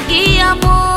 guia, amor.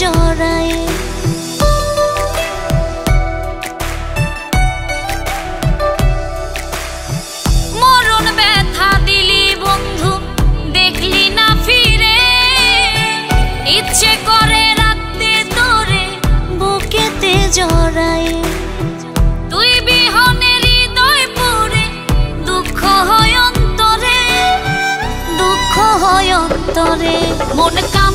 জড়ায়। ব্যথা দিলি বন্ধু দেখলি না ফিরে। ইচ্ছে করে দুঃখ অন্তরে দুঃখ অন্তরে। কা